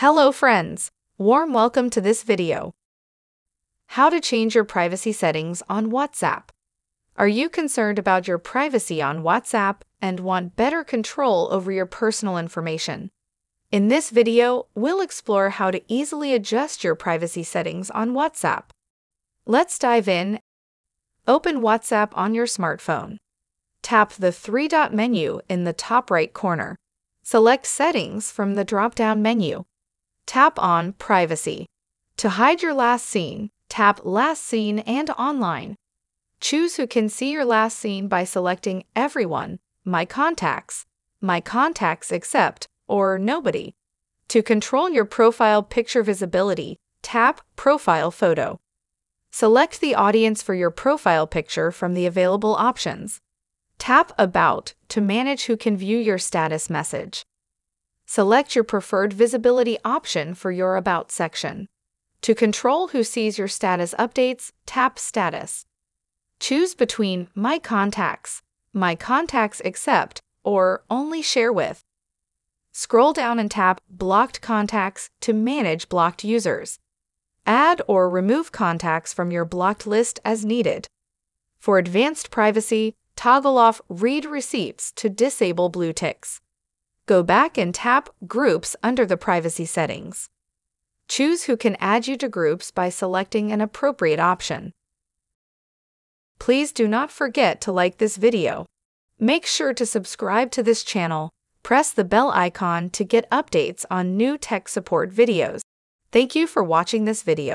Hello friends! Warm welcome to this video. How to change your privacy settings on WhatsApp. Are you concerned about your privacy on WhatsApp and want better control over your personal information? In this video, we'll explore how to easily adjust your privacy settings on WhatsApp. Let's dive in. Open WhatsApp on your smartphone. Tap the three-dot menu in the top right corner. Select Settings from the drop-down menu. Tap on Privacy. To hide your last seen, tap Last Seen and Online. Choose who can see your last seen by selecting Everyone, My Contacts, My Contacts Except, or Nobody. To control your profile picture visibility, tap Profile Photo. Select the audience for your profile picture from the available options. Tap About to manage who can view your status message. Select your preferred visibility option for your About section. To control who sees your status updates, tap Status. Choose between My Contacts, My Contacts Except, or Only Share With. Scroll down and tap Blocked Contacts to manage blocked users. Add or remove contacts from your blocked list as needed. For advanced privacy, toggle off Read Receipts to disable blue ticks. Go back and tap Groups under the privacy settings. Choose who can add you to groups by selecting an appropriate option. Please do not forget to like this video. Make sure to subscribe to this channel. Press the bell icon to get updates on new tech support videos. Thank you for watching this video.